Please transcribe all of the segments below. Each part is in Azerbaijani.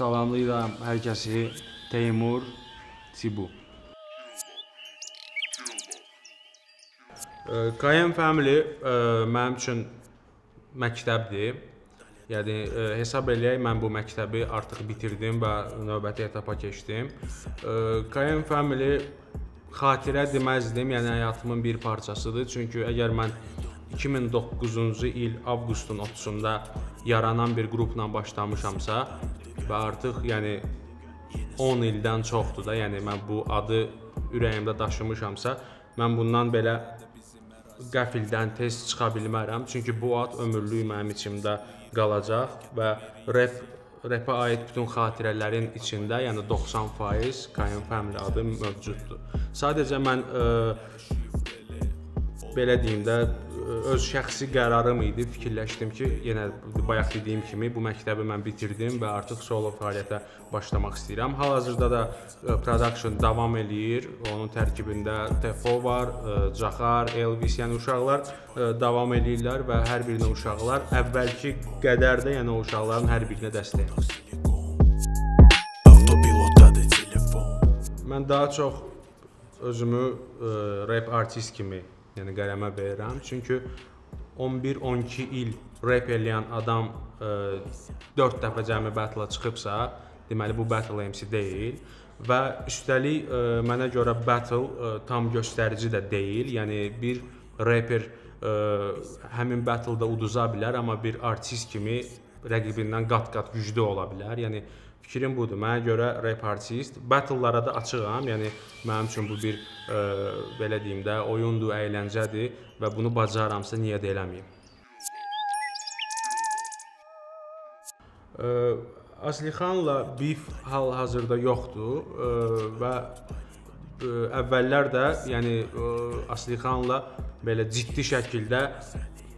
Salamlayıram hər kəsi. Teymur Cibu. Qayan Family ə, mənim üçün məktəbdir. Yəni ə, hesab eləyək mən bu məktəbi artıq bitirdim və növbəti etapa keçdim. Qayan Family xatirə deməzdim, yəni həyatımın bir parçasıdır. Çünki əgər mən 2009-cu il avqustun 30-da yaranan bir qrupla başlamışamsa və artıq yəni 10 ildən çoxdur da, yəni mən bu adı ürəyimdə daşımışamsa, mən bundan belə qəfildən tez çıxa bilmərəm. Çünki bu ad ömürlük mənim içimdə qalacaq və rep repə aid bütün xatirələrin içində, yəni 90% Kayan Family adı mövcuddur. Sadəcə mən ə, belə deyim də öz şəxsi qərarım idi. Fikirləşdim ki, yenə bayaq dediyim kimi bu məktəbi mən bitirdim və artıq solo fəaliyyətə başlamaq istəyirəm. Hal-hazırda da production davam eləyir. Onun tərkibində Tefo var, Caxar, Elvis, yəni uşaqlar davam eləyirlər və hər birinə uşaqlar əvvəlki qədər də, yəni o uşaqların hər birinə dəstək Mən daha çox özümü ə, rap artist kimi yəni qələmə verirəm. Çünki 11-12 il rep eləyən adam ə, e, 4 dəfə cəmi battle-a çıxıbsa, deməli bu battle MC deyil və üstəlik ə, e, mənə görə battle ə, e, tam göstərici də deyil. Yəni bir reper ə, həmin battle-da uduza bilər, amma bir artist kimi rəqibindən qat-qat güclü ola bilər. Yəni fikrim budur. Mənə görə rap artist, battle-lara da açığam. Yəni mənim üçün bu bir ə, e, belə deyim də, oyundur, əyləncədir və bunu bacaramsa niyə də eləməyim. Ə, e, Aslıxanla beef hal-hazırda yoxdur ə, e, və ə, əvvəllər də, yəni ə, Aslıxanla belə ciddi şəkildə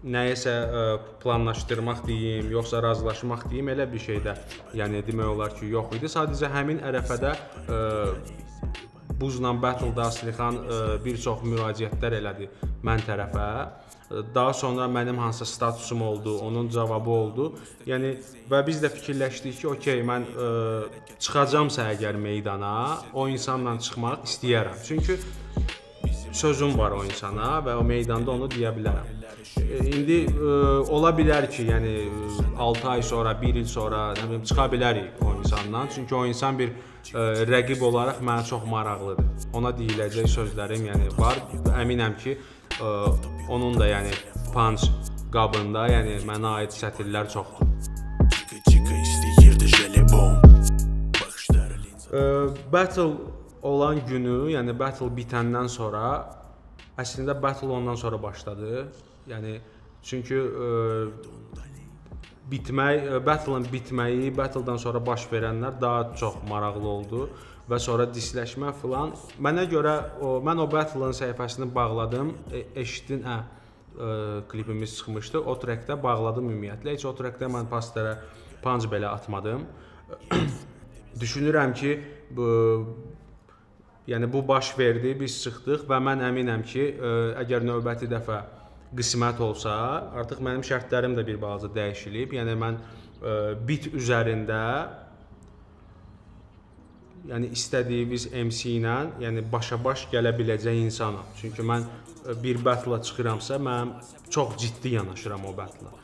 nəyisə ə, e, planlaşdırmaq deyim, yoxsa razılaşmaq deyim, elə bir şey də, yəni demək olar ki, yox idi. Sadəcə həmin ərəfədə ə, e, Buzla Battle-da Aslıxan ə, e, bir çox müraciətlər elədi mən tərəfə. Daha sonra mənim hansısa statusum oldu, onun cavabı oldu. Yəni və biz də fikirləşdik ki, okey, mən ə, çıxacamsa əgər meydana, o insanla çıxmaq istəyərəm. Çünki sözüm var o insana və o meydanda onu deyə bilərəm. E, indi ə, e, ola bilər ki, yəni 6 ay sonra, 1 il sonra, nə bilim çıxa bilərik o insandan. Çünki o insan bir ə, e, rəqib olaraq mənə çox maraqlıdır. Ona deyiləcək sözlərim, yəni var. Əminəm ki, ə, onun da yəni punch qabında, yəni mənə aid sətirlər çoxdur. Ə, battle olan günü, yəni battle bitəndən sonra əslində battle ondan sonra başladı. Yəni çünki ə, e, bitmək, e, battle-ın bitməyi, battle-dan sonra baş verənlər daha çox maraqlı oldu və sonra disləşmə filan. Mənə görə o mən o battle-ın səhifəsini bağladım. E, eşitdin, hə, ə, klipimiz çıxmışdı. O trekdə bağladım ümumiyyətlə. Heç o trekdə mən pastərə punch belə atmadım. Düşünürəm ki, bu Yəni bu baş verdi, biz çıxdıq və mən əminəm ki, ə, e, əgər növbəti dəfə qismət olsa, artıq mənim şərtlərim də bir balaca dəyişilib. Yəni mən ə, e, bit üzərində yəni istədiyimiz MC ilə, yəni başa-baş gələ biləcək insanam. Çünki mən e, bir battle-a çıxıramsa, mən çox ciddi yanaşıram o battle-a.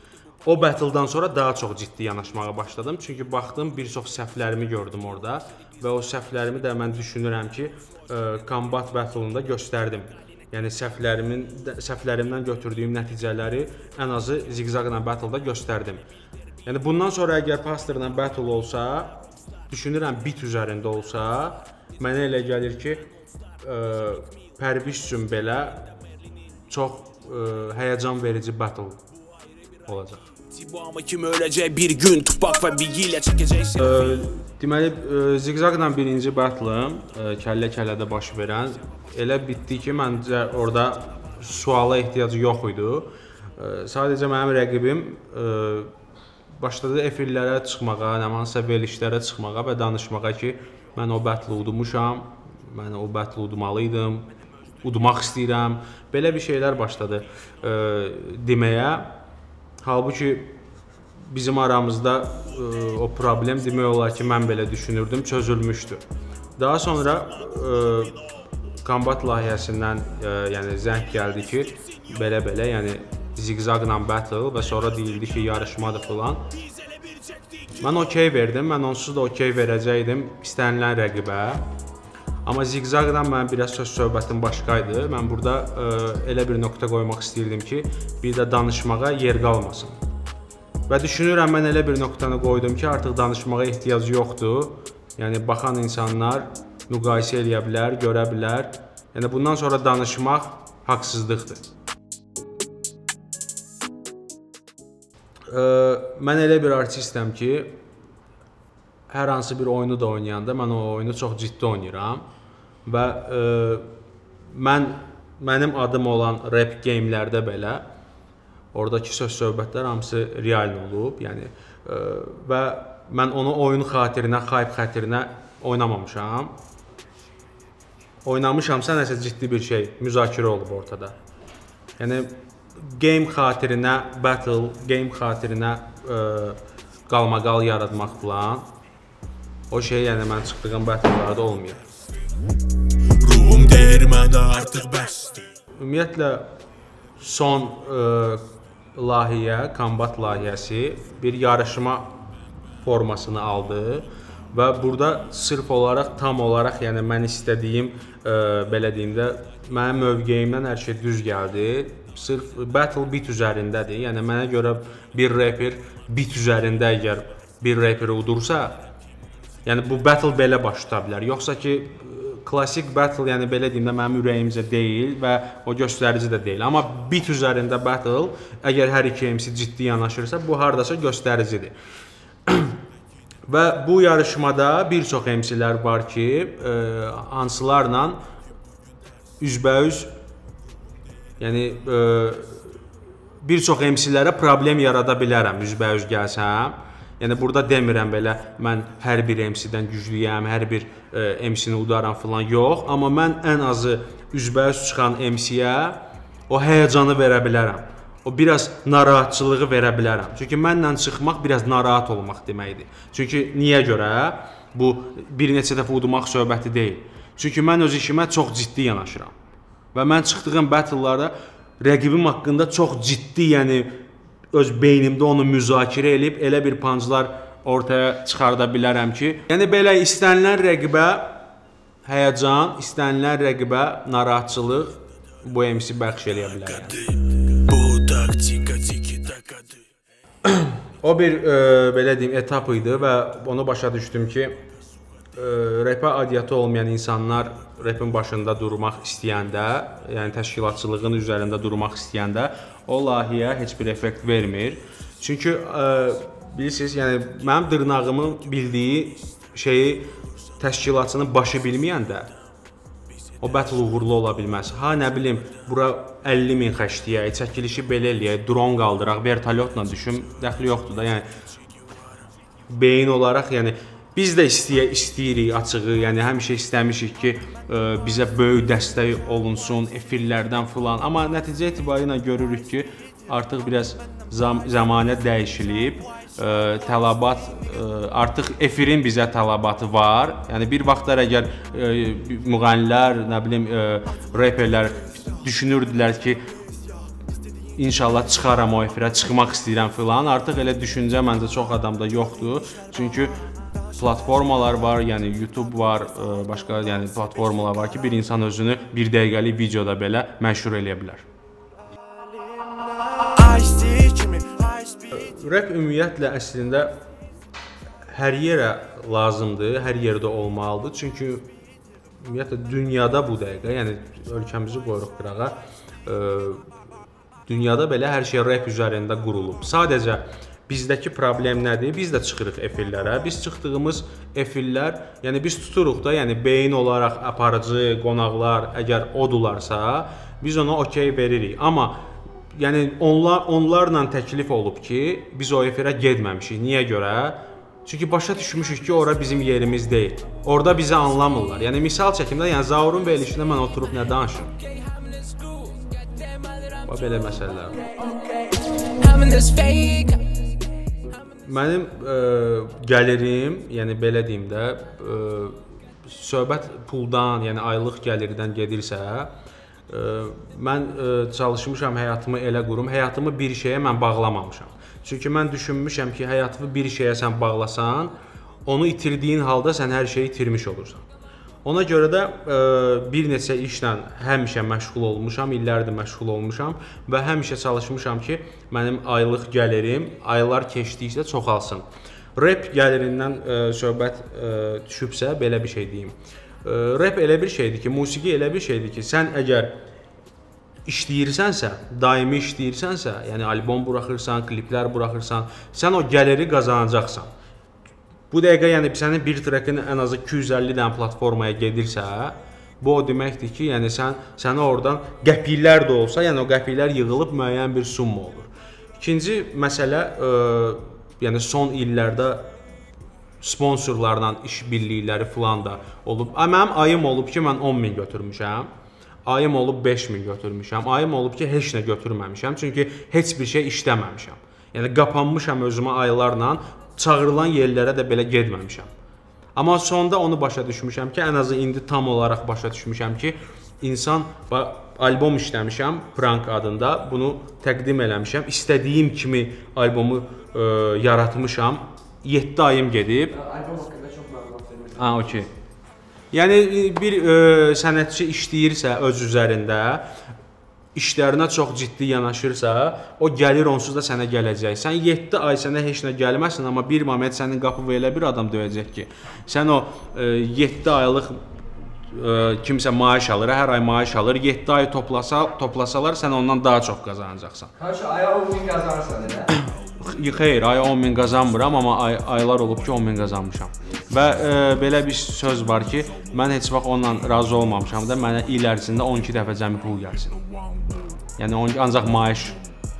O battle-dan sonra daha çox ciddi yanaşmağa başladım. Çünki baxdım, bir çox səhvlərimi gördüm orada və o səhvlərimi də mən düşünürəm ki, ə, combat battle-ında göstərdim. Yəni səhvlərimin səhvlərimdən götürdüyüm nəticələri ən azı zigzaqla battle-da göstərdim. Yəni bundan sonra əgər pastorla battle olsa, düşünürəm bit üzərində olsa, mənə elə gəlir ki, ə, Pərviş üçün belə çox ə, həyəcan verici battle olacaq. Bu amma kim öləcək bir gün tupaq və bilgi ilə çəkəcəksən. Deməli, Zigzaqla birinci battle-ım kəllə-kəllədə baş verən elə bitdi ki, məncə orada suala ehtiyacı yox idi. Sadəcə mənim rəqibim başladı efirlərə çıxmağa, nə hansısa verilişlərə çıxmağa və danışmağa ki, mən o battle udmuşam, mən o battle udmalı idim, udmaq istəyirəm. Belə bir şeylər başladı deməyə Halbuki bizim aramızda ə, o problem demək olar ki, mən belə düşünürdüm, çözülmüşdü. Daha sonra ə, kombat layihəsindən ə, yəni zəng gəldi ki, belə-belə, yəni zigzaqla battle və sonra deyildi ki, yarışmadır filan. Mən okey verdim. Mən onsuz da okey verəcəydim istənilən rəqibə. Amma zigzaqla mən biraz söz söhbətim başqa idi. Mən burada ə, elə bir nöqtə qoymaq istəyirdim ki, bir də danışmağa yer qalmasın. Və düşünürəm mən elə bir nöqtəni qoydum ki, artıq danışmağa ehtiyac yoxdur. Yəni baxan insanlar müqayisə eləyə bilər, görə bilər. Yəni bundan sonra danışmaq haqsızlıqdır. Ə, mən elə bir artistəm ki, hər hansı bir oyunu da oynayanda mən o oyunu çox ciddi oynayıram və ə, mən mənim adım olan rap gamelərdə belə Oradakı söz söhbətlər hamısı real olub, yəni ə, e, və mən onu oyun xatirinə, xayb xatirinə oynamamışam. Oynamışamsa nəsə ciddi bir şey, müzakirə olub ortada. Yəni game xatirinə battle, game xatirinə ə, e, qalmaqal yaratmaq falan o şey yəni mən çıxdığım battle-larda olmayıb. Deyir mənə artıq bəsdir. Ümumiyyətlə son ə, e, layihə, kombat layihəsi bir yarışma formasını aldı və burada sırf olaraq tam olaraq, yəni mən istədiyim ə, e, belə deyim də mənim mövqeyimdən hər şey düz gəldi. Sırf battle beat üzərindədir. Yəni mənə görə bir rapper beat üzərində əgər bir rapperi udursa, yəni bu battle belə baş tuta bilər. Yoxsa ki klassik battle, yəni belə deyim də mənim ürəyimcə deyil və o göstərici də deyil. Amma beat üzərində battle, əgər hər iki MC ciddi yanaşırsa, bu hardasa göstəricidir. və bu yarışmada bir çox MC-lər var ki, e, hansılarla üzbəüz yəni e, bir çox MC-lərə problem yarada bilərəm üzbəüz gəlsəm. Yəni burada demirəm belə mən hər bir MC-dən güclüyəm, hər bir e, MC-ni udaram filan yox, amma mən ən azı üzbəüz çıxan MC-yə o həyəcanı verə bilərəm. O biraz narahatçılığı verə bilərəm. Çünki mənlə çıxmaq biraz narahat olmaq deməkdir. Çünki niyə görə? Bu bir neçə dəfə udmaq söhbəti deyil. Çünki mən öz işimə çox ciddi yanaşıram. Və mən çıxdığım battle-larda rəqibim haqqında çox ciddi, yəni öz beynimdə onu müzakirə edib elə bir panclar ortaya çıxarda bilərəm ki, yəni belə istənilən rəqibə həyəcan, istənilən rəqibə narahatçılıq bu MC bəxş eləyə bilər. Bu taktika tiki-takadır. o bir e, belə deyim etap idi və onu başa düşdüm ki, e, repə adiyyatı olmayan insanlar repin başında durmaq istəyəndə, yəni təşkilatçılığın üzərində durmaq istəyəndə o layihəyə heç bir effekt vermir. Çünki ə, e, bilirsiniz, yəni mənim dırnağımın bildiyi şeyi təşkilatçının başı bilməyəndə o battle uğurlu ola bilməz. Ha nə bilim, bura 50 min xərcləyək, çəkilişi belə eləyək, dron qaldıraq, vertolyotla düşüm, dəxli yoxdur da. Yəni beyin olaraq, yəni Biz də istəyə istəyirik açığı, yəni həmişə istəmişik ki, ə, e, bizə böyük dəstək olunsun efirlərdən filan. Amma nəticə etibarilə görürük ki, artıq biraz zam zəmanə dəyişilib. Ə, e, tələbat ə, e, artıq efirin bizə tələbatı var. Yəni bir vaxtlar əgər ə, müğənnilər, nə bilim, ə, reperlər düşünürdülər ki, inşallah çıxaram o efirə, çıxmaq istəyirəm filan. Artıq elə düşüncə məncə çox adamda yoxdur. Çünki platformalar var, yəni YouTube var, e, başqa yəni platformalar var ki, bir insan özünü 1 dəqiqəlik videoda belə məşhur eləyə bilər. Rap ümumiyyətlə əslində hər yerə lazımdır, hər yerdə olmalıdır. Çünki ümumiyyətlə dünyada bu dəqiqə, yəni ölkəmizi qoyuruq qırağa, e, dünyada belə hər şey rap üzərində qurulub. Sadəcə Bizdəki problem nədir? Biz də çıxırıq efirlərə. Biz çıxdığımız efirlər, yəni biz tuturuq da, yəni beyin olaraq aparıcı, qonaqlar əgər odularsa, biz ona okey veririk. Amma yəni onlar onlarla təklif olub ki, biz o efirə getməmişik. Niyə görə? Çünki başa düşmüşük ki, ora bizim yerimiz deyil. Orda bizi anlamırlar. Yəni misal çəkim də, yəni Zaurun verilişində mən oturub nə danışım? Bax belə məsələlər. Mənim ə, gəlirim, yəni belə deyim də, ə, söhbət puldan, yəni aylıq gəlirdən gedirsə, ə, mən ə, çalışmışam həyatımı elə qurum, həyatımı bir şeyə mən bağlamamışam. Çünki mən düşünmüşəm ki, həyatını bir şeyə sən bağlasan, onu itirdiyin halda sən hər şeyi itirmiş olursan. Ona görə də ə, bir neçə işlə həmişə məşğul olmuşam, illərdir məşğul olmuşam və həmişə çalışmışam ki, mənim aylıq gəlirim aylar keçdikcə çoxalsın. Rep gəlirindən ə, söhbət ə, düşübsə, belə bir şey deyim. Ə, rep elə bir şeydir ki, musiqi elə bir şeydir ki, sən əgər işləyirsənsə, daimi işləyirsənsə, yəni albom buraxırsan, kliplər buraxırsan, sən o gəliri qazanacaqsan. Bu dəqiqə yəni sənin bir trekin ən azı 250 dənə platformaya gedirsə, bu o deməkdir ki, yəni sən sənə oradan qəpiklər də olsa, yəni o qəpiklər yığılıb müəyyən bir summa olur. İkinci məsələ ə, e, yəni son illərdə sponsorlarla iş birlikləri falan da olub. A, mənim ayım olub ki, mən 10 min götürmüşəm. Ayım olub 5 min götürmüşəm. Ayım olub ki, heç nə götürməmişəm, çünki heç bir şey işləməmişəm. Yəni qapanmışam özümə aylarla çağırılan yerlərə də belə getməmişəm. Amma sonda onu başa düşmüşəm ki, ən azı indi tam olaraq başa düşmüşəm ki, insan albom işləmişəm Prank adında. Bunu təqdim eləmişəm. İstədiyim kimi albomu ə, e, yaratmışam. 7 ayım gedib. Albom haqqında çox məlumat vermirəm. Ha, okey. Yəni bir ə, e, sənətçi işləyirsə öz üzərində işlərinə çox ciddi yanaşırsa, o gəlir onsuz da sənə gələcək. Sən 7 ay sənə heç nə gəlməsin, amma bir moment sənin qapını elə bir adam döyəcək ki, sən o e, 7 aylıq ə, kimsə maaş alır, hər ay maaş alır, 7 ay toplasa, toplasalar sən ondan daha çox qazanacaqsan. Qarşı aya 10 min qazanırsan elə. Xeyr, aya 10 min qazanmıram, amma ay, aylar olub ki 10 min qazanmışam. Və e, belə bir söz var ki, mən heç vaxt onunla razı olmamışam da mənə il ərzində 12 dəfə cəmi pul gəlsin. Yəni on, ancaq maaş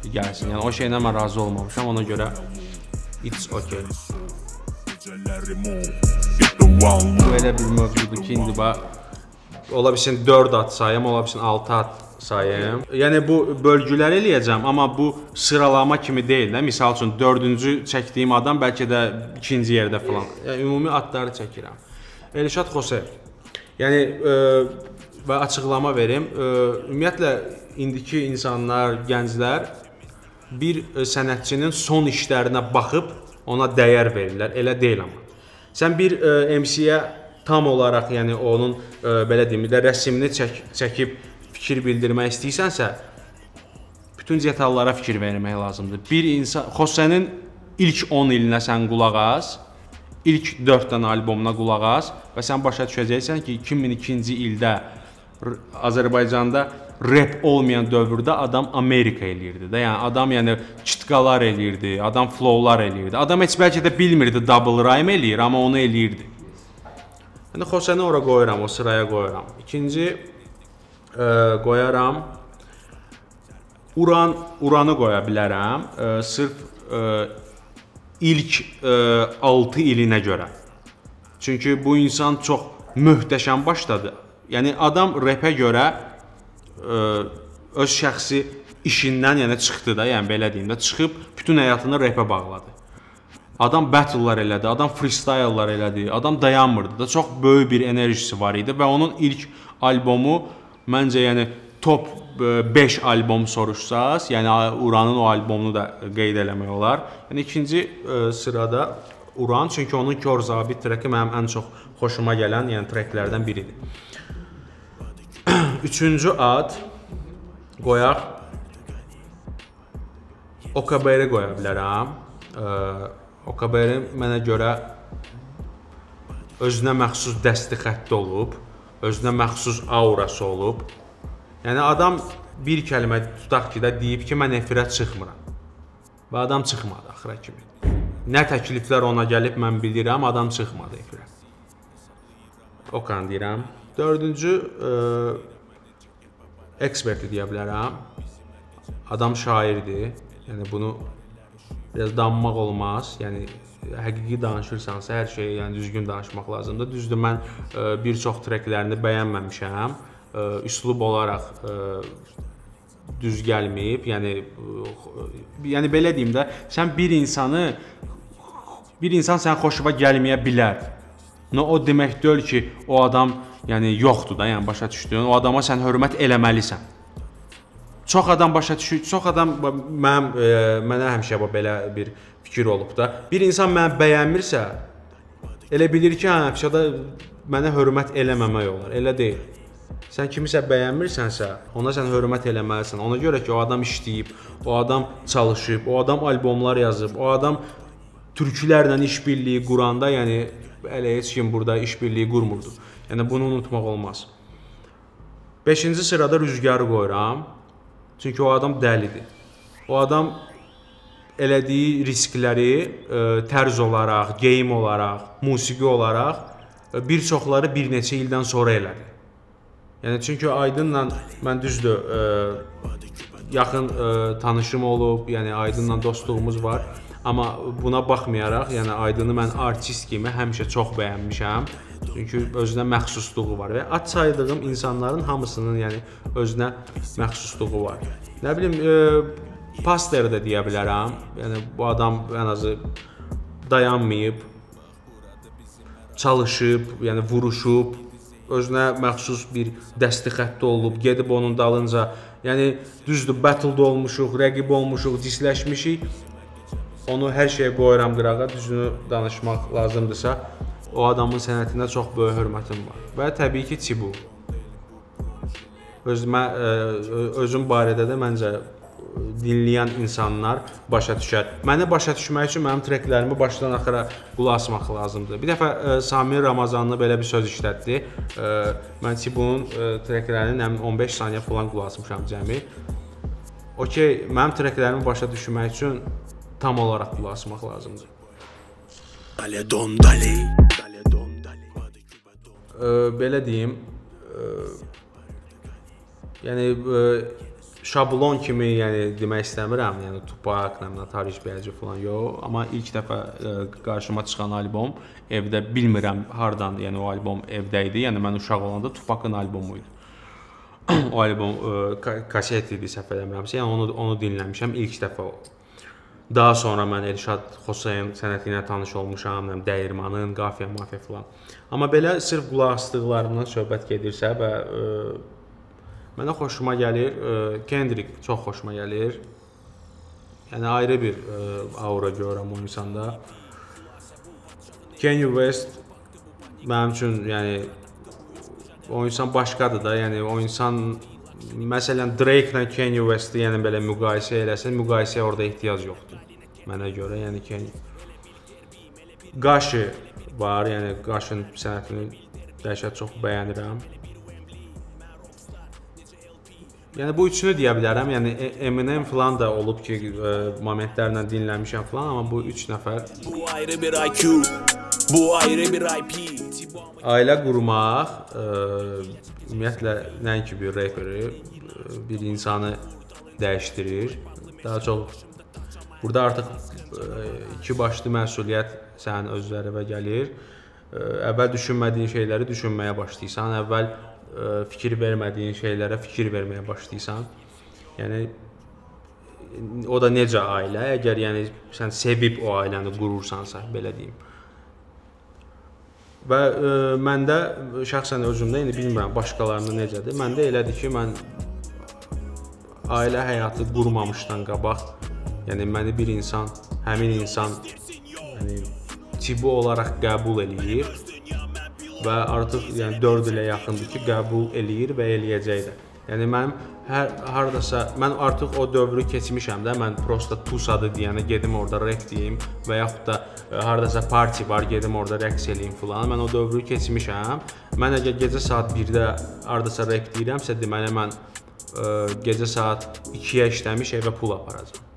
gəlsin. Yəni o şeylə mən razı olmamışam. Ona görə it's okay. Bu elə bir mövzudur ki, indi bax ola bilsin 4 at sayım, ola bilsin 6 at sayım. Yəni bu bölgülər eləyəcəm, amma bu sıralama kimi deyil də. Məsəl üçün 4-cü çəkdiyim adam bəlkə də 2-ci yerdə falan. Yəni ümumi adları çəkirəm. Elşad Xosev. Yəni ə, e, və açıqlama verim. Ə, e, ümumiyyətlə indiki insanlar, gənclər bir e, sənətçinin son işlərinə baxıb ona dəyər verirlər. Elə deyil amma. Sən bir MC-yə tam olaraq, yəni onun ə, belə deyim, də rəsmini çək, çəkib fikir bildirmək istəyirsənsə, bütün detallara fikir vermək lazımdır. Bir insan Xossənin ilk 10 ilinə sən qulaq as, ilk 4 dənə albomuna qulaq as və sən başa düşəcəksən ki, 2002-ci ildə Azərbaycanda rep olmayan dövrdə adam Amerika eləyirdi də. Yəni adam yəni çitqalar eləyirdi, adam flowlar eləyirdi. Adam heç bəlkə də bilmirdi double rhyme eləyir, amma onu eləyirdi. Yəni Xosəni ora qoyuram, o sıraya qoyuram. İkinci qoyaram. Uran, uranı qoya bilərəm. Sırf ə, ilk ə, 6 ilinə görə. Çünki bu insan çox möhtəşəm başladı. Yəni adam repə görə ə, öz şəxsi işindən yəni çıxdı da, yəni belə deyim də, çıxıb bütün həyatını repə bağladı. Adam battle-lar elədi, adam freestyle-lar elədi, adam dayanmırdı da, çox böyük bir enerjisi var idi və onun ilk albomu Məncə yəni top 5 e, albom soruşsaz, yəni Uranın o albomunu da qeyd eləmək olar. Yəni ikinci e, sırada Uran, çünki onun Kör Zabit treki mənim ən çox xoşuma gələn, yəni treklərdən biridir. Üçüncü ad qoyaq OKBR qoya bilərəm. E, OKBR mənə görə özünə məxsus dəsti xətti olub özünə məxsus aurası olub. Yəni adam bir kəlmə tutaq ki də deyib ki, mən efirə çıxmıram. Və adam çıxmadı axıra kimi. Nə təkliflər ona gəlib mən bilirəm, adam çıxmadı efirə. O kan deyirəm. Dördüncü ə, e, eksperti deyə bilərəm. Adam şairdir. Yəni bunu biraz danmaq olmaz. Yəni həqiqi danışırsansa, hər şeyi yəni düzgün danışmaq lazımdır. Düzdür, mən ə, e, bir çox treklərini bəyənməmişəm. Ə, e, üslub olaraq ə, e, düz gəlməyib. Yəni yəni belə deyim də, sən bir insanı bir insan sənin xoşuna gəlməyə bilər. No o demək deyil ki, o adam yəni yoxdur da, yəni başa düşdün? O adama sən hörmət eləməlisən. Çox adam başa düşür, çox adam mənim e, mənə həmişə belə bir fikir olub da. Bir insan məni bəyənmirsə, elə bilir ki, hə, əfşada mənə hörmət eləməmək olar. Elə deyil. Sən kimisə bəyənmirsənsə, ona sən hörmət eləməlisən. Ona görə ki, o adam işləyib, o adam çalışıb, o adam albomlar yazıb, o adam türkülərlə işbirliyi quranda, yəni hələ heç kim burada işbirliyi qurmurdu. Yəni bunu unutmaq olmaz. 5-ci sırada rüzgarı qoyuram. Çünki o adam dəlidir. O adam elədiyi riskləri ə, tərz olaraq, geyim olaraq, musiqi olaraq ə, bir çoxları bir neçə ildən sonra elədi. Yəni çünki Aydınla mən düzdür, ə, yaxın ə, tanışım olub, yəni Aydınla dostluğumuz var. Amma buna baxmayaraq, yəni Aydını mən artist kimi həmişə çox bəyənmişəm. Çünki özünə məxsusluğu var və ad saydığım insanların hamısının yəni özünə məxsusluğu var. Nə bilim, e, Paster də deyə bilərəm. Yəni bu adam ən azı dayanmayıb, çalışıb, yəni vuruşub, özünə məxsus bir dəsti xətti olub, gedib onun dalınca, yəni düzdür, battle-da olmuşuq, rəqib olmuşuq, disləşmişik. Onu hər şeyə qoyuram qırağa, düzünü danışmaq lazımdırsa, o adamın sənətinə çox böyük hörmətim var. Və təbii ki, Tibu. Özümə özüm barədə də məncə dinləyən insanlar başa düşər. Məni başa düşmək üçün mənim treklərimi başdan axıra qulaq asmaq lazımdır. Bir dəfə ə, Samir Ramazanlı belə bir söz işlətdi. Ə, mən Tibunun treklərinin həmin 15 saniyə falan qulaq asmışam cəmi. Okay, mənim treklərimi başa düşmək üçün tam olaraq qulaq asmaq lazımdır. Dale don dale. Dale don dale. Ə, belə deyim, ə, yəni ə, şablon kimi, yəni demək istəmirəm, yəni Tupac, Notorious B.I.G. falan yox, amma ilk dəfə ə, qarşıma çıxan albom evdə bilmirəm hardan, yəni o albom evdə idi. Yəni mən uşaq olanda Tupac'ın albomu idi. o albom ə, kaset idi səhv eləmirəmsə, yəni onu onu dinləmişəm ilk dəfə. Daha sonra mən Elşad Xoseyn sənəti ilə tanış olmuşam, nə dəyirmanın, qafiyə, mafiya filan. Amma belə sırf qulaq asdıqlarımdan söhbət gedirsə və ə, Mənə xoşuma gəlir. Kendrick çox xoşuma gəlir. Yəni ayrı bir ə, aura görürəm o insanda. Kanye West mənim üçün yəni o insan başqadır da. Yəni o insan məsələn Drake ilə Kanye West-i yəni belə müqayisə eləsən, müqayisəyə orada ehtiyac yoxdur. Mənə görə, yəni Kanye Qaşı var, yəni Qaşın sənətini dəhşət çox bəyənirəm. Yəni bu üçünü deyə bilərəm. Yəni Eminem falan da olub ki, ə, momentlərlə dinləmişəm falan, amma bu 3 nəfər bu ayrı bir IQ, bu ayrı bir IP. Ailə qurmaq, ə, ümumiyyətlə nəinki bir reperi, bir insanı dəyişdirir. Daha çox burada artıq ə, iki başlı məsuliyyət sənin özlərinə gəlir. Ə, əvvəl düşünmədiyin şeyləri düşünməyə başlayırsan. Əvvəl fikir vermədiyin şeylərə fikir verməyə başlayırsan. Yəni o da necə ailə? Əgər yəni sən sevib o ailəni qurursansa, belə deyim. Və ə, məndə şəxsən özümdə indi bilmirəm başqalarında necədir. Məndə elədir ki, mən ailə həyatı qurmamışdan qabaq, yəni məni bir insan, həmin insan yəni tibi olaraq qəbul eləyir və artıq yəni 4 ilə yaxındır ki, qəbul eləyir və eləyəcək də. Yəni mənim hər hardasa mən artıq o dövrü keçmişəm də. Mən prosta tusadı deyənə gedim orada rep deyim və yaxud da ə, e, hardasa parti var, gedim orada rəqs eləyim filan. Mən o dövrü keçmişəm. Mən əgər gecə saat 1-də hardasa rep deyirəmsə, deməli mən ə, e, gecə saat 2-yə işləmiş evə pul aparacağam.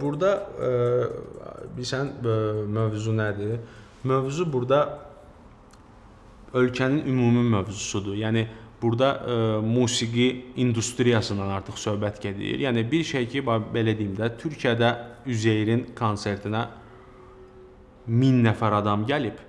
Burada ə, bilirsən mövzu nədir? Mövzu burada ölkənin ümumi mövzusudur. Yəni burada ə, musiqi industriyasından artıq söhbət gedir. Yəni bir şey ki, belə deyim də, Türkiyədə Üzeyrin konsertinə 1000 nəfər adam gəlib.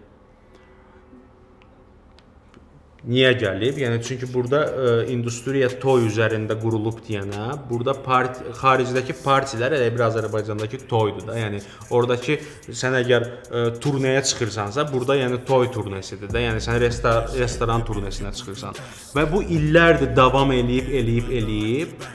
Niyə gəlib? Yəni çünki burada ə, industriya toy üzərində qurulub deyənə, burada part xaricdəki partilər elə bir Azərbaycandakı toydur da. Yəni oradakı sən əgər ə, turnəyə çıxırsansa, burada yəni toy turnesidir də. Yəni sən restor restoran turnesinə çıxırsan. Və bu illərdir davam eləyib, eləyib, eləyib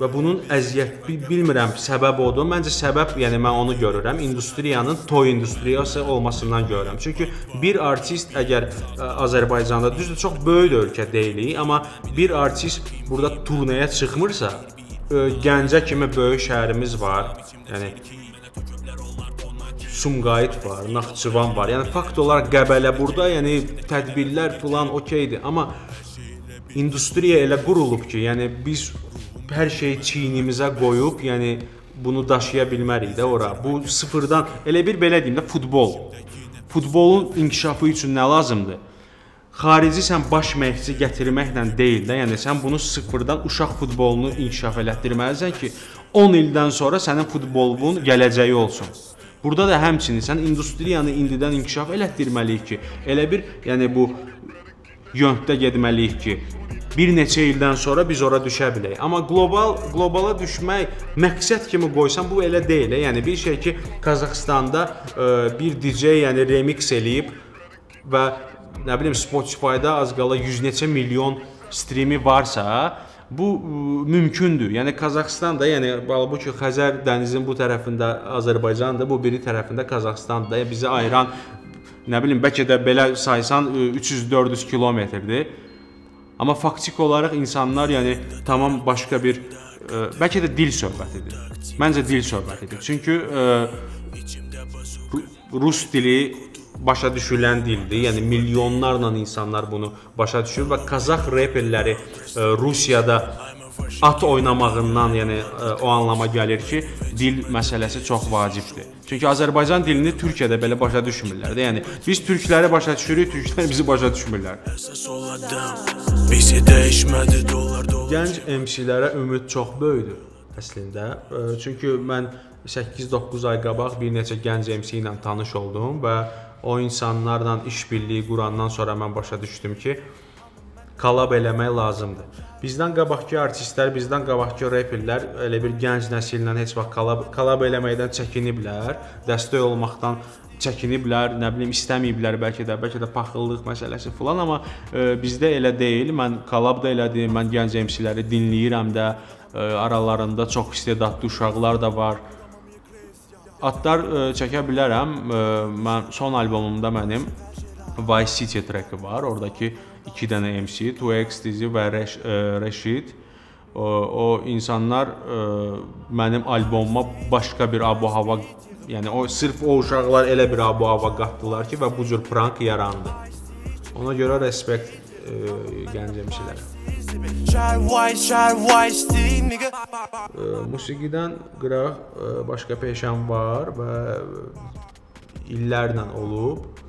və bunun əziyyət bilmirəm səbəb odur. Məncə səbəb, yəni mən onu görürəm, industriyanın toy industriyası olmasından görürəm. Çünki bir artist əgər ə, Azərbaycanda düzdür, çox böyük ölkə deyilik, amma bir artist burada turnaya çıxmırsa, ə, Gəncə kimi böyük şəhərimiz var. Yəni Sumqayıt var, Naxçıvan var. Yəni fakt olaraq Qəbələ burada, yəni tədbirlər filan okeydir, amma industriya elə qurulub ki, yəni biz hər şeyi çiynimizə qoyub, yəni bunu daşıya bilmərik də ora. Bu sıfırdan elə bir belə deyim də futbol. Futbolun inkişafı üçün nə lazımdır? Xarici sən baş məşqçi gətirməklə deyil də, yəni sən bunu sıfırdan uşaq futbolunu inkişaf elətdirməlisən ki, 10 ildən sonra sənin futbolun gələcəyi olsun. Burada da həmçinin sən industriyanı indidən inkişaf elətdirməliyik ki, elə bir, yəni bu yönddə getməliyik ki, bir neçə ildən sonra biz ora düşə bilək. Amma qlobal qlobala düşmək məqsəd kimi qoysan bu elə deyil. Yəni bir şey ki, Qazaxstanda ə, bir DJ yəni remix eləyib və nə bilim Spotify-da az qala 100 neçə milyon strimi varsa, bu ə, mümkündür. Yəni Qazaxstan da, yəni halbuki Xəzər dənizinin bu tərəfində Azərbaycandır, bu biri tərəfində Qazaxstandır. Bizi ayıran nə bilim bəlkə də belə saysan 300-400 kilometrdir. Amma faktiki olaraq insanlar, yəni tamam başqa bir ə, bəlkə də dil söhbətidir. Məncə dil söhbətidir. Çünki ə, rus dili başa düşülən dildir. Yəni milyonlarla insanlar bunu başa düşür və Qazax reperləri ə, Rusiyada at oynamağından, yəni ə, o anlama gəlir ki, dil məsələsi çox vacibdir. Çünki Azərbaycan dilini Türkiyədə belə başa düşmürlər də. Yəni biz türkləri başa düşürük, türklər bizi başa düşmürlər. Bizi dəyişmədi dollar dollar. Gənc MC-lərə ümid çox böyükdür əslində. Çünki mən 8-9 ay qabaq bir neçə gənc MC ilə tanış oldum və o insanlarla iş birliyi qurandan sonra mən başa düşdüm ki, kollab eləmək lazımdır. Bizdən qabaqki artistlər, bizdən qabaqki reperlər elə bir gənc nəsillə heç vaxt kollab, kollab eləməkdən çəkiniblər, dəstək olmaqdan çəkiniblər, nə bilim istəməyiblər bəlkə də, bəlkə də paxıllıq məsələsi filan, amma e, bizdə elə deyil. Mən kollab da elədim, mən gənc MC-ləri dinləyirəm də, e, aralarında çox istedadlı uşaqlar da var. Adlar e, çəkə bilərəm. E, mən son albomumda mənim Vice City treki var. Oradakı 2 dənə MC, 2X dizi və Rəş ə, Rəşid o, o insanlar ə, mənim albomuma başqa bir abu-hava, yəni o sırf o uşaqlar elə bir abu-hava qatdılar ki və bu cür prank yarandı. Ona görə respekt ə, gənc MC-lərə. Musiqidən qıraq başqa peşəm var və illərlə olub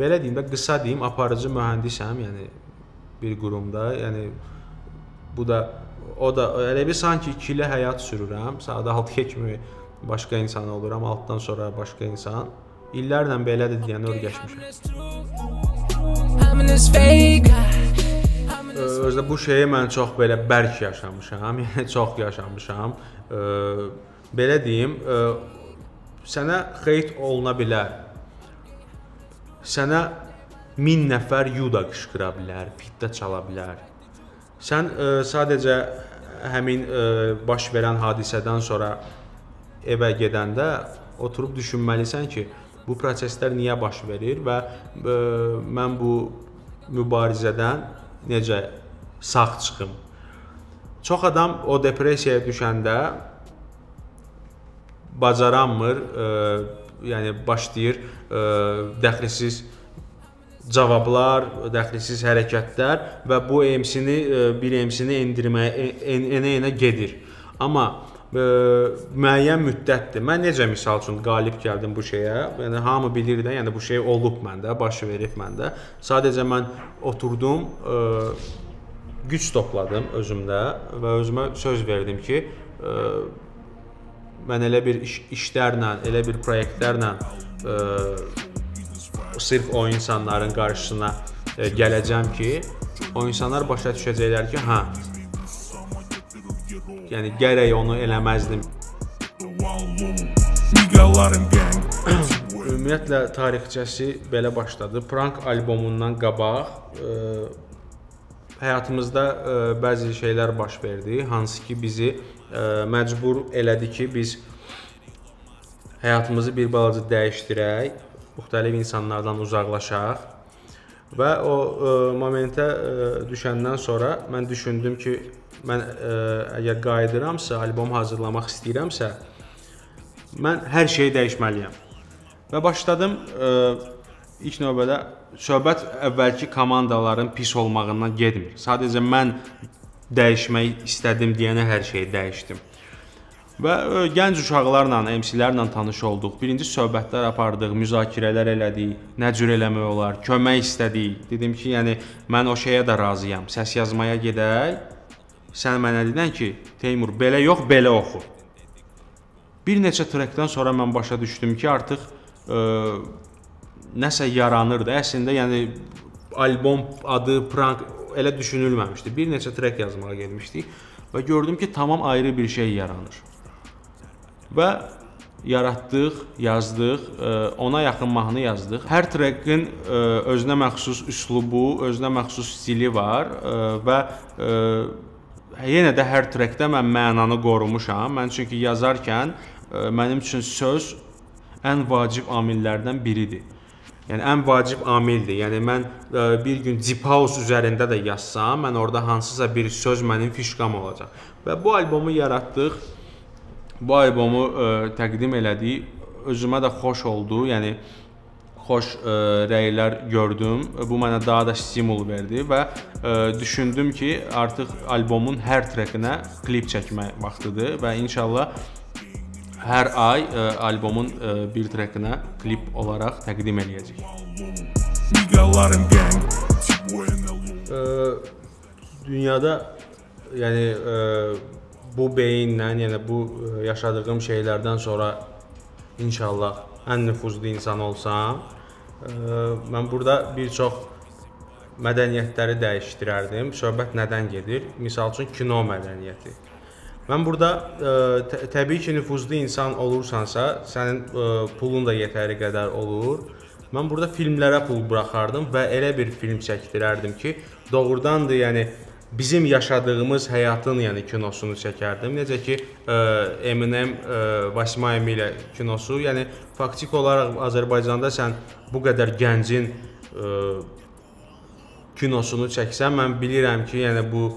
belə deyim də qısa deyim, aparıcı mühəndisəm, yəni bir qurumda, yəni bu da o da elə bir sanki ikili həyat sürürəm. Sadə altıya kimi başqa insan oluram, altdan sonra başqa insan. İllərlə belədir deyəni öyrəşmişəm. Özdə bu şeyi mən çox belə bərk yaşamışam, yəni çox yaşamışam. Belə deyim, sənə xeyt oluna bilər sənə 1000 nəfər yuda qışqıra bilər, fitdə çala bilər. Sən ə, e, sadəcə həmin ə, e, baş verən hadisədən sonra evə gedəndə oturub düşünməlisən ki, bu proseslər niyə baş verir və ə, e, mən bu mübarizədən necə sağ çıxım. Çox adam o depressiyaya düşəndə bacaranmır, ə, yəni başlayır e, dəxlisiz cavablar, dəxlisiz hərəkətlər və bu MC-ni e, bir MC-ni endirməyə enə-enə gedir. Amma ə, e, müəyyən müddətdir. Mən necə misal üçün qalib gəldim bu şeyə? Yəni hamı bilir də, yəni bu şey olub məndə, baş verib məndə. Sadəcə mən oturdum, ə, güc topladım özümdə və özümə söz verdim ki, ə, mən elə bir iş, işlərlə, elə bir layihələrlə ə, e, sırf o insanların qarşısına e, gələcəm ki, o insanlar başa düşəcəklər ki, hə. Yəni gərək onu eləməzdim. Ümumiyyətlə tarixçəsi belə başladı. Prank albomundan qabaq ə, həyatımızda ə, bəzi şeylər baş verdi, hansı ki bizi ə, məcbur elədi ki, biz həyatımızı bir balaca dəyişdirək, müxtəlif insanlardan uzaqlaşaq. Və o ə, momentə ə, düşəndən sonra mən düşündüm ki, mən ə, əgər qayıdıramsa, albom hazırlamaq istəyirəmsə, mən hər şeyi dəyişməliyəm. Və başladım ə, ilk növbədə söhbət əvvəlki komandaların pis olmağından getmir. Sadəcə mən dəyişmək istədim deyənə hər şeyi dəyişdim. Və ə, gənc uşaqlarla, MC-lərlə tanış olduq. Birinci söhbətlər apardıq, müzakirələr elədik, nə cür eləmək olar, kömək istədik. Dedim ki, yəni mən o şeyə də razıyam. Səs yazmaya gedək. Sən mənə dedin ki, Teymur, belə yox, belə oxu. Bir neçə trekdən sonra mən başa düşdüm ki, artıq ə, nəsə yaranırdı. Əslində, yəni albom adı Prank elə düşünülməmişdi. Bir neçə trek yazmağa getmişdik və gördüm ki, tamam ayrı bir şey yaranır. Və yaratdıq, yazdıq, ə, ona yaxın mahnı yazdıq. Hər trekin ə, özünə məxsus üslubu, özünə məxsus stili var ə, və yenə də hər trekdə mən mənanı qorumuşam. Mən çünki yazarkən mənim üçün söz ən vacib amillərdən biridir. Yəni ən vacib amildir. Yəni mən ə, bir gün Deep House üzərində də yazsam, mən orada hansısa bir söz mənim fişkam olacaq. Və bu albomu yaratdıq. Bu albomu ə, təqdim elədik. Özümə də xoş oldu. Yəni xoş ə, rəylər gördüm. Bu mənə daha da stimul verdi və ə, düşündüm ki, artıq albomun hər trekinə klip çəkmək vaxtıdır və inşallah hər ay ə, albomun ə, bir trekinə klip olaraq təqdim eləyəcək. Ə, dünyada yəni ə, bu beyinlə, yəni bu ə, yaşadığım şeylərdən sonra inşallah ən nüfuzlu insan olsam, ə, mən burada bir çox mədəniyyətləri dəyişdirərdim. Söhbət nədən gedir? Məsəl üçün kino mədəniyyəti. Mən burada ə, tə təbii ki, nüfuzlu insan olursansa, sənin ə, pulun da yetəri qədər olur. Mən burada filmlərə pul buraxardım və elə bir film çəkdirərdim ki, doğrudandır, yəni bizim yaşadığımız həyatın, yəni kinosunu çəkərdim. Necə ki, ə, Eminem, ə, Vasima Emilə kinosu, yəni faktiki olaraq Azərbaycanda sən bu qədər gəncin ə, kinosunu çəksən, mən bilirəm ki, yəni bu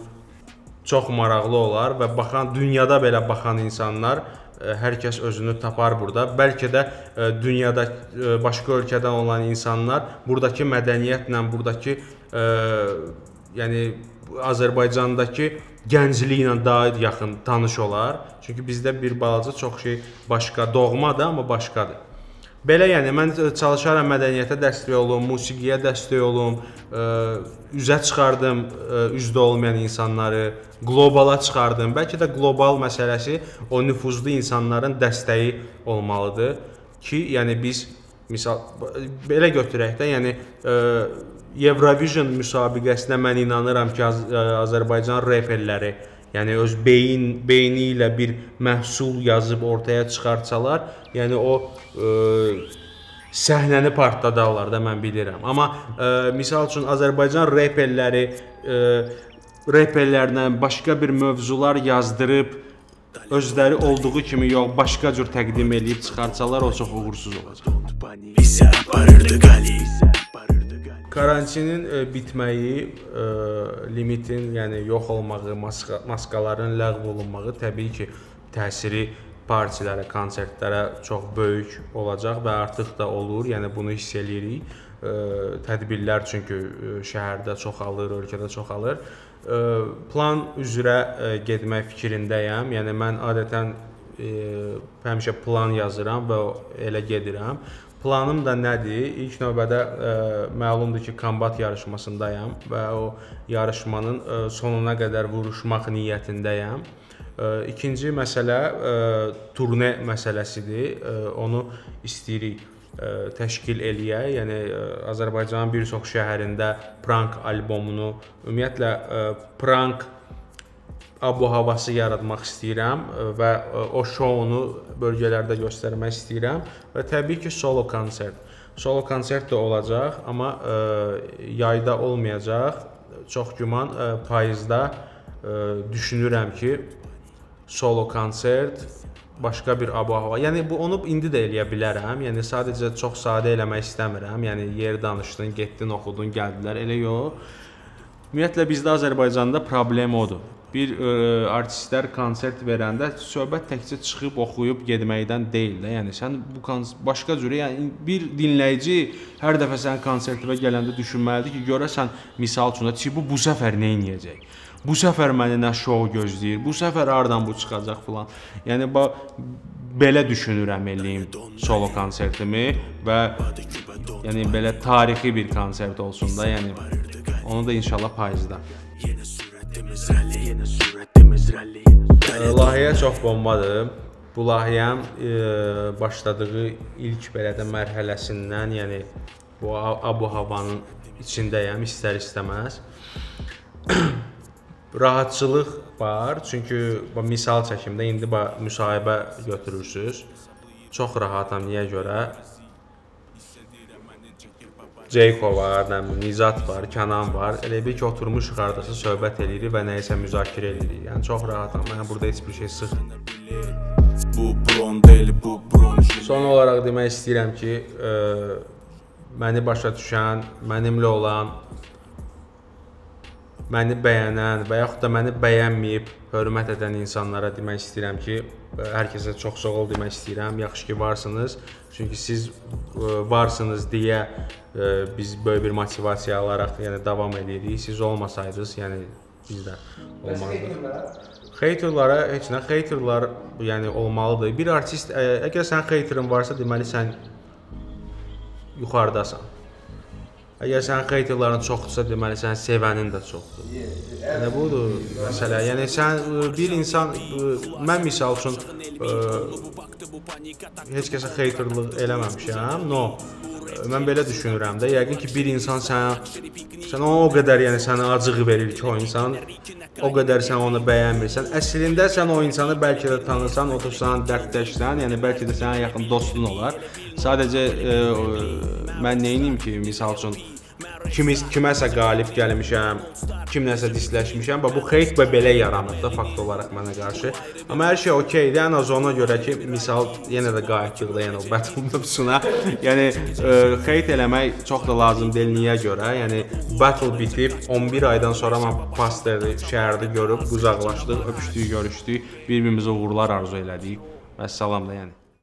çox maraqlı olar və baxan dünyada belə baxan insanlar ə, hər kəs özünü tapar burada. Bəlkə də ə, dünyada ə, başqa ölkədən olan insanlar burdakı mədəniyyətlə, burdakı yəni Azərbaycandakı gəncliklə daha yaxın tanış olar. Çünki bizdə bir balaca çox şey başqa, doğmadır, amma başqadır. Belə yəni mən çalışaram mədəniyyətə dəstək olum, musiqiyə dəstək olum, ə, üzə çıxardım ə, üzdə olmayan insanları, qlobala çıxardım. Bəlkə də qlobal məsələsi o nüfuzlu insanların dəstəyi olmalıdır ki, yəni biz misal belə götürək də, yəni ə, Eurovision müsabiqəsinə mən inanıram ki, Az Azərbaycan reperləri yəni öz beyin beyni ilə bir məhsul yazıb ortaya çıxartsalar, yəni o ə, səhnəni partladarlar da mən bilirəm. Amma ə, misal üçün Azərbaycan reperləri ə, reperlərlə başqa bir mövzular yazdırıb özləri olduğu kimi yox, başqa cür təqdim eləyib çıxartsalar o çox uğursuz olacaq. Bizə aparırdı qali Karantinin e, bitməyi, e, limitin, yəni yox olmağı, maska, maskaların ləğv olunmağı təbii ki, təsiri partilərə, konsertlərə çox böyük olacaq və artıq da olur. Yəni bunu hiss eləyirik. E, tədbirlər çünki şəhərdə çoxalır, ölkədə çoxalır. Plan üzrə getmək fikrindəyəm. Yəni mən adətən e, həmişə plan yazıram və elə gedirəm. Planım da nədir? İlk növbədə ə, məlumdur ki, kombat yarışmasındayam və o yarışmanın ə, sonuna qədər vuruşmaq niyyətindəyəm. Ə, ikinci məsələ ə, turne məsələsidir. Ə, onu istəyirik təşkil eləyə. Yəni ə, Azərbaycanın bir çox şəhərində prank albomunu, ümumiyyətlə ə, prank abu havası yaratmaq istəyirəm və ə, o şounu bölgələrdə göstərmək istəyirəm və təbii ki, solo konsert. Solo konsert də olacaq, amma ə, yayda olmayacaq. Çox güman ə, payızda ə, düşünürəm ki, solo konsert başqa bir abu-hava. Yəni bu onu indi də eləyə bilərəm. Yəni sadəcə çox sadə eləmək istəmirəm. Yəni yer danışdın, getdin, oxudun, gəldilər. Elə yox. Ümumiyyətlə bizdə Azərbaycanda problem odur. Bir ə, artistlər konsert verəndə söhbət təkcə çıxıb oxuyub getməkdən deyil də. Yəni sən bu başqa cürə, yəni bir dinləyici hər dəfə sənin konsertinə gələndə düşünməlidir ki, görəsən misal üçün ki, bu bu səfər nə edəcək? Bu səfər məni nə şou gözləyir? Bu səfər hardan bu çıxacaq filan. Yəni ba belə düşünürəm eləyim solo konsertimi və yəni belə tarixi bir konsert olsun da, yəni onu da inşallah payızda. Sürətimiz rally Yeni sürətimiz Ə, Layihə çox bombadır. Bu layihəm e, başladığı ilk belə də mərhələsindən, yəni bu abu havanın içindəyəm istər-istəməz. Rahatçılıq var, çünki bu misal çəkimdə indi müsahibə götürürsüz. Çox rahatam niyə görə? Ceyko var, nə bilim, Nizat var, Kənan var. Elə bir ki, oturmuşuq hardasa söhbət eləyirik və nəyisə müzakirə eləyirik. Yəni çox rahatam. Mən burada heç bir şey sıx. Bu bron deyil bu bron Son olaraq demək istəyirəm ki, ə, məni başa düşən, mənimlə olan, məni bəyənən və yaxud da məni bəyənməyib hörmət edən insanlara demək istəyirəm ki, hər kəsə çox sağ ol demək istəyirəm. Yaxşı ki varsınız. Çünki siz ə, varsınız deyə ə, biz böyük bir motivasiya alaraq yəni davam edirik. Siz olmasaydınız, yəni biz də olmazdıq. Haterlara heç nə, haterlar yəni olmalıdır. Bir artist ə, əgər sənin haterin varsa, deməli sən yuxarıdasan. Əgər sənin haterların çoxdursa, deməli sənin sevənin də çoxdur. Yəni budur məsələ. Yəni sən ə, bir insan ə, mən misal üçün ə, heç kəsə haterlıq eləməmişəm. No. Mən belə düşünürəm də, yəqin ki bir insan sənə sən o qədər yəni sənə acıq verir ki, o insan o qədər sən onu bəyənmirsən. Əslində sən o insanı bəlkə də tanırsan, otursan, dərdləşsən, yəni bəlkə də sənin yaxın dostun olar. Sadəcə ə, mən nə edim ki, misal üçün kimi kiməsə qalib gəlmişəm, kimləsə disləşmişəm və bu heyt və belə yaranıb da fakt olaraq mənə qarşı. Amma hər şey okeydir. Ən az ona görə ki, misal yenə də qayıtdıq yəni o battle mövzusuna. Yəni ə, heyt eləmək çox da lazım deyil niyə görə? Yəni battle bitib 11 aydan sonra mən pasteri şəhərdə görüb qucaqlaşdıq, öpüşdük, görüşdük, bir-birimizə uğurlar arzu elədik. Və salam da yəni.